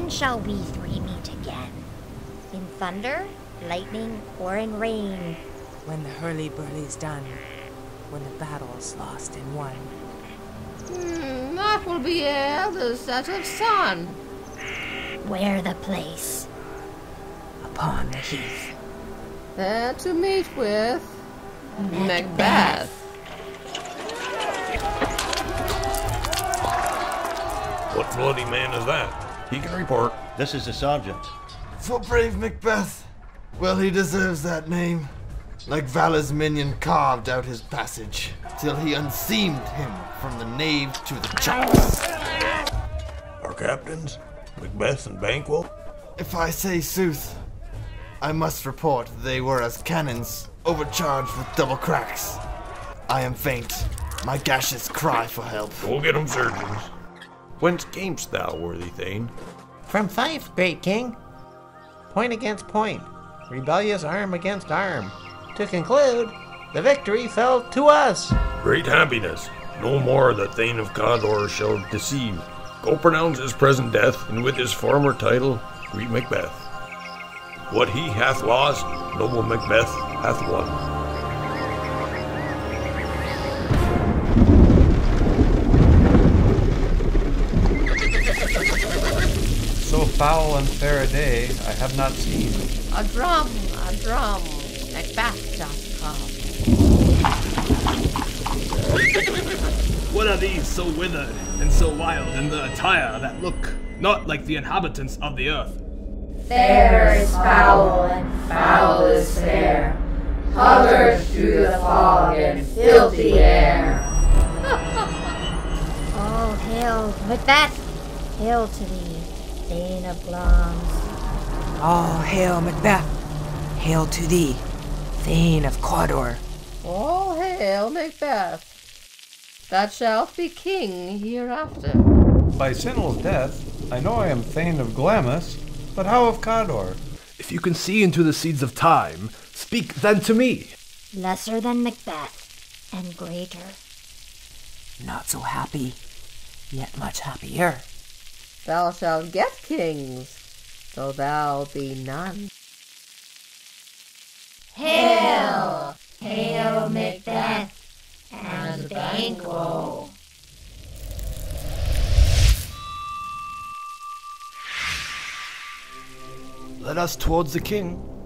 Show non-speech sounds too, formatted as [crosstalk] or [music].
When shall we three meet again? In thunder, lightning, or in rain? When the hurly-burly's done. When the battle's lost and won. Hmm, that will be ere the set of sun. Where the place? Upon the heath. There to meet with Macbeth. What bloody man is that? He can report. This is the sergeant. For brave Macbeth. Well, he deserves that name. Like Vala's minion carved out his passage, till he unseamed him from the nave to the chops. Our captains, Macbeth and Banquo. If I say sooth, I must report they were as cannons, overcharged with double cracks. I am faint. My gashes cry for help. Go get 'em, surgeons. Whence camest thou, worthy Thane? From Fife, great king. Point against point, rebellious arm against arm. To conclude, the victory fell to us. Great happiness. No more the Thane of Cawdor shall deceive. Go pronounce his present death, and with his former title, greet Macbeth. What he hath lost, noble Macbeth hath won. So foul and fair a day I have not seen. A drum, a drum. Macbeth doth come. What are these so withered and so wild in the attire that look not like the inhabitants of the earth? Fair is foul, and foul is fair. Hovers through the fog and filthy air. All [laughs] oh, hail, Macbeth! Hail to thee, Thane of Glamis. All hail Macbeth! Hail to thee, Thane of Cawdor. All hail Macbeth. That shalt be king hereafter. By Sinel's death, I know I am Thane of Glamis, but how of Cawdor? If you can see into the seeds of time, speak then to me. Lesser than Macbeth, and greater. Not so happy, yet much happier. Thou shalt get kings, though thou be none. Hail! Hail Macbeth and Banquo. Let us towards the king.